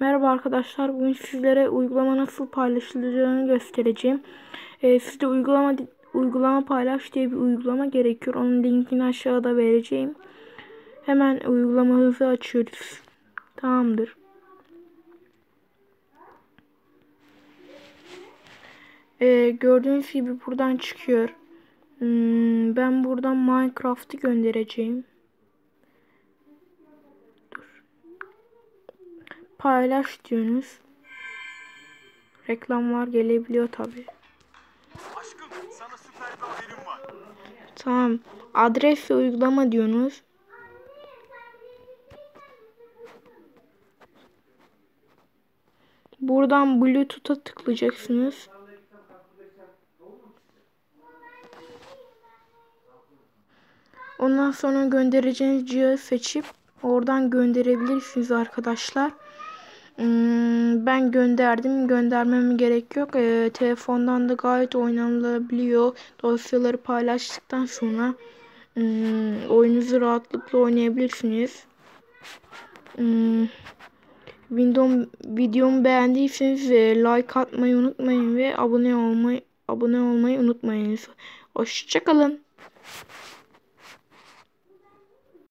Merhaba arkadaşlar. Bugün sizlere uygulama nasıl paylaşılacağını göstereceğim. Ee, sizde uygulama uygulama paylaş diye bir uygulama gerekiyor. Onun linkini aşağıda vereceğim. Hemen uygulama hızı açıyoruz. Tamamdır. Ee, gördüğünüz gibi buradan çıkıyor. Hmm, ben buradan Minecraft'ı göndereceğim. Paylaş diyorsunuz. Reklamlar gelebiliyor tabi. Aşkım sana süper bir haberim var. Tamam. Adres ve uygulama diyorsunuz. Buradan Bluetooth'a tıklayacaksınız. Ondan sonra göndereceğiniz cihazı seçip oradan gönderebilirsiniz arkadaşlar. Hmm, ben gönderdim. Göndermeme gerek yok. Ee, telefondan da gayet oynanabiliyor. Dosyaları paylaştıktan sonra hmm, oyunuzu rahatlıkla oynayabilirsiniz. Hmm, Windows videomu beğendiyseniz e, like atmayı unutmayın ve abone olmayı abone olmayı unutmayınız. Hoşçakalın.